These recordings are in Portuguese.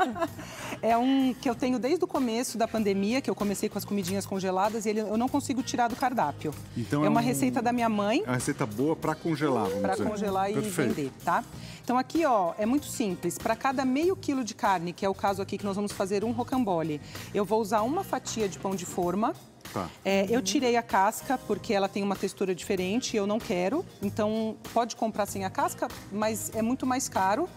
é um que eu tenho desde o começo da pandemia, que eu comecei com as comidinhas congeladas e ele, eu não consigo tirar do cardápio. Então é, é uma um- receita da minha mãe É uma receita boa para congelar, vamos para dizer. congelar e Perfeito. vender, tá? Então aqui, ó, é muito simples. Para cada meio quilo de carne, que é o caso aqui que nós vamos fazer um rocambole, eu vou usar uma fatia de pão de forma. Tá. É, eu tirei a casca porque ela tem uma textura diferente e eu não quero. Então pode comprar sem a casca, mas é muito mais caro.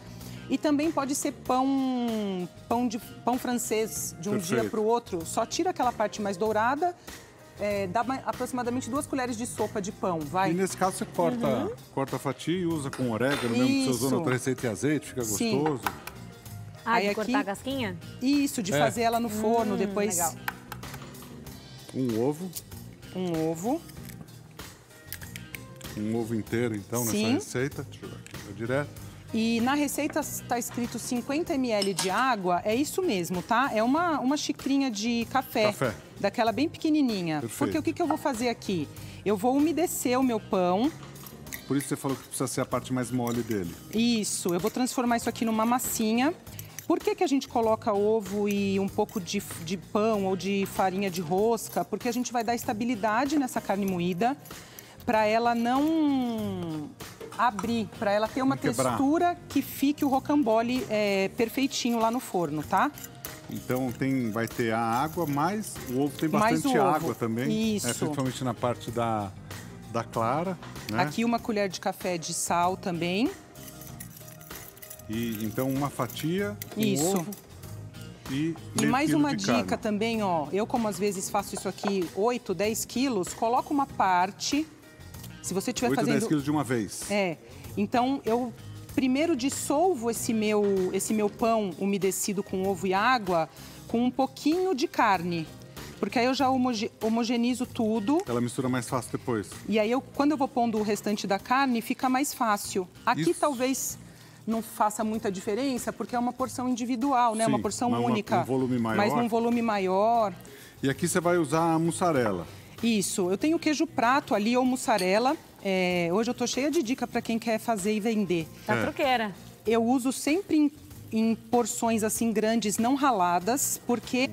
E também pode ser pão, pão, de, pão francês de um dia Perfeito. para o outro. Só tira aquela parte mais dourada. é, dá ma- aproximadamente duas colheres de sopa de pão, vai. E nesse caso você corta, corta a fatia e usa com orégano mesmo que você usou na Uhum. Isso. outra receita e azeite, fica Sim. gostoso. Ah, Aí de aqui- cortar a casquinha? Isso, de É. fazer ela no forno, depois legal. Um ovo, um ovo. um ovo inteiro então Sim. nessa receita. Deixa eu ver aqui, direto. E na receita está escrito 50 ml de água, é isso mesmo, tá? É uma, uma xicrinha de café, Café. daquela bem pequenininha. Perfeito. Porque o que, que eu vou fazer aqui? Eu vou umedecer o meu pão, Por isso você falou que precisa ser a parte mais mole dele. isso, eu vou transformar isso aqui numa massinha. Por que, que a gente coloca ovo e um pouco de, de pão ou de farinha de rosca? Porque a gente vai dar estabilidade nessa carne moída para ela não abrir, para ela ter uma quebrar. textura que fique o rocambole é, perfeitinho lá no forno, tá? Então tem, vai ter a água, mas o ovo tem bastante água também. Isso. É, principalmente na parte da, da clara. Né? Aqui uma colher de café de sal também. E, então uma fatia, um Isso. ovo e E mais uma dica carne. também, ó. Eu, como às vezes faço isso aqui 8, 10 quilos, coloco uma parte. Se você estiver 8 a fazendo. 10 quilos de uma vez. É. Então eu primeiro dissolvo esse meu, esse meu pão umedecido com ovo e água com um pouquinho de carne. Porque aí eu já homoge- homogenizo tudo. Ela mistura mais fácil depois. E aí, eu, quando eu vou pondo o restante da carne, fica mais fácil. Aqui Isso. talvez não faça muita diferença, porque é uma porção individual, né? Sim, uma porção mas uma- única. um volume maior. Mas num volume maior. E aqui você vai usar a mussarela. Isso. Eu tenho queijo prato ali ou mussarela. É, hoje eu tô cheia de dica para quem quer fazer e vender. Tá É. truqueira. Eu uso sempre em, em porções assim grandes, não raladas, porque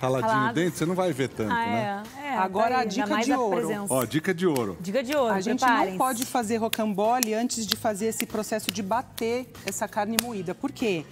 Raladinho Ralado. dentro, você não vai ver tanto, Ah, né? é. é Agora tá a aí, dica ainda mais de a ouro. presença. Ó, dica de ouro. Dica de ouro, a gente não pode fazer rocambole antes de fazer esse processo de bater essa carne moída. Por quê?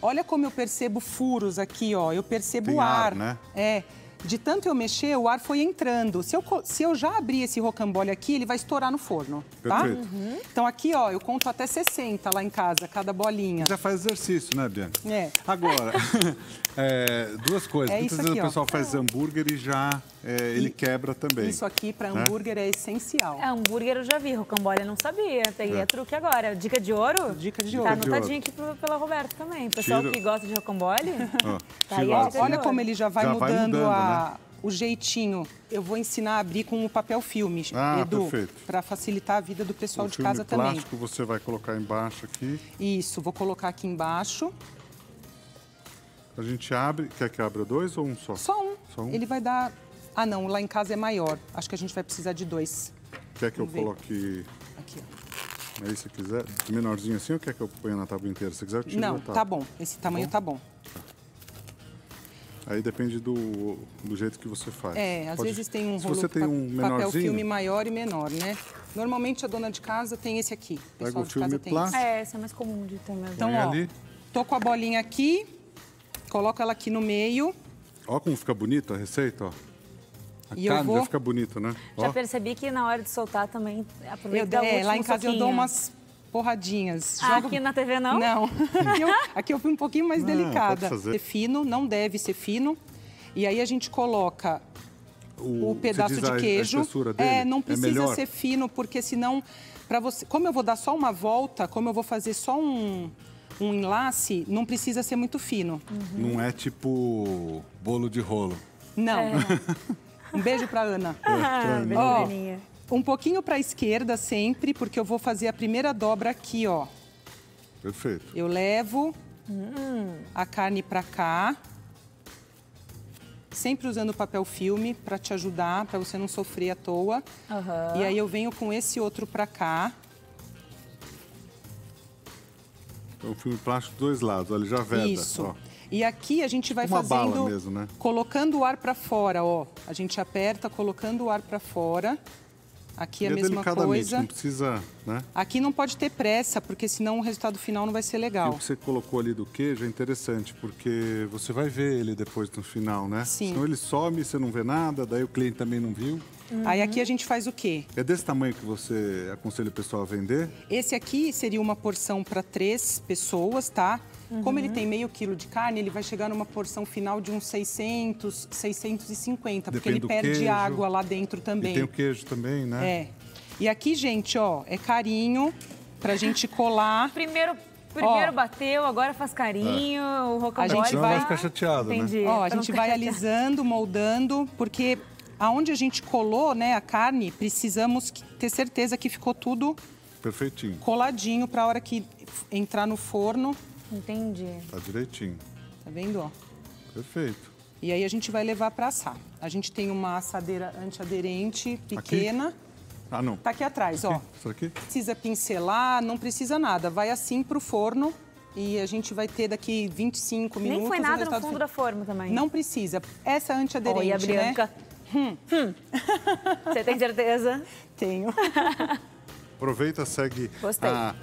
Olha como eu percebo furos aqui, ó. Eu percebo Tem o ar. ar, né? É. De tanto eu mexer, o ar foi entrando. Se eu, se eu já abrir esse rocambole aqui, ele vai estourar no forno, tá? Perfeito. Então aqui, ó, eu conto até 60 lá em casa, cada bolinha. Já faz exercício, né, Bianca? É. Agora, é, duas coisas. É Muitas vezes aqui, o ó. pessoal faz hambúrguer e já é, ele quebra também. Isso aqui para Né? hambúrguer é essencial. É, hambúrguer eu já vi, rocambole eu não sabia. Peguei É. a truque agora. Dica de ouro? Dica de Tá ouro. de anotadinho aqui pro- pela Roberta também. O pessoal Tiro. que gosta de rocambole, Ó, Tá aí a a- Olha como ele já vai Já vai mudando, mudando, a- né? o jeitinho. Eu vou ensinar a abrir com o papel filme, Ah, Edu, para facilitar a vida do pessoal o de casa também. plástico você vai colocar embaixo aqui. Isso, vou colocar aqui embaixo. A gente abre. Quer que abra dois ou um só? Só um. Só um? Ele vai dar. Ah, não, lá em casa é maior. Acho que a gente vai precisar de dois. Quer que eu Vamos ver. coloque Aqui, ó. aí se quiser? Menorzinho assim ou quer que eu ponha na tábua inteira? Se quiser, eu tiro Não, tá bom. Esse tamanho Bom? tá bom. Aí depende do, do jeito que você faz. É, às Pode- vezes tem um Se rolo você tem um papel menorzinho, filme maior e menor, né? Normalmente a dona de casa tem esse aqui. O Pega pessoal o de filme casa tem plástico. esse. é, esse é mais comum de ter mesmo. Então, ó, ali. tô com a bolinha aqui, coloco ela aqui no meio. Ó como fica bonito a receita, ó. A E eu carne vou- já fica bonita, né? Já Ó, percebi que na hora de soltar também aproveita Eu, dá o é, lá em último casa eu dou umas porradinhas. Ah, Jogo- aqui na TV não? Não. aqui, eu, aqui eu fui um pouquinho mais Não, delicada. pode fazer. Ser fino, não deve ser fino. E aí a gente coloca o, você pedaço diz de a- a queijo. espessura dele? é, não precisa melhor? ser fino, porque senão, para você, como eu vou dar só uma volta, como eu vou fazer só um, um enlace, não precisa ser muito fino. Não é tipo bolo de rolo. Não. É. Um beijo para Ana. Ah, Belinha. Um pouquinho para a esquerda sempre, porque eu vou fazer a primeira dobra aqui, ó. Perfeito. Eu levo Hum. a carne para cá. Sempre usando papel filme para te ajudar, para você não sofrer à toa. Aham. E aí eu venho com esse outro para cá. Então, filme plástico dos dois lados, olha, ele já veda. Isso. ó. E aqui a gente vai Uma bala fazendo, mesmo, né? colocando o ar para fora, ó. A gente aperta colocando o ar para fora. Aqui E a é mesma coisa. não precisa, né? Aqui não pode ter pressa, porque senão o resultado final não vai ser E legal. o que você colocou ali do queijo é interessante, porque você vai ver ele depois no final, né? Sim. Senão ele some, você não vê nada, daí o cliente também não viu. Aí aqui a gente faz o quê? É desse tamanho que você aconselha o pessoal a vender? Esse aqui seria uma porção para três pessoas, tá? Como ele tem meio quilo de carne, ele vai chegar numa porção final de uns 600, 650, porque Depende ele do perde queijo. água lá dentro também. E tem o queijo também, né? É. E aqui, gente, ó, é carinho pra gente colar. Primeiro, primeiro Ó. bateu, agora faz carinho, o rocambole A gente vai- vai ficar chateado, né? Entendi. Ó, a gente vai chateado. alisando, moldando, porque aonde a gente colou, né, a carne, precisamos ter certeza que ficou tudo Perfeitinho. coladinho pra hora que entrar no forno. Entendi. Tá direitinho. Tá vendo, ó? Perfeito. E aí a gente vai levar para assar. A gente tem uma assadeira antiaderente pequena. Ah, não. Tá aqui atrás, ó. Isso aqui? Precisa pincelar, não precisa nada. Vai assim pro forno e a gente vai ter daqui 25 minutos. Nem foi nada no fundo fi- da forma também. Não precisa. Essa é antiaderente, Oi, a Bianca. né? Hum. Você tem certeza? Tenho. Aproveita, segue Gostei. a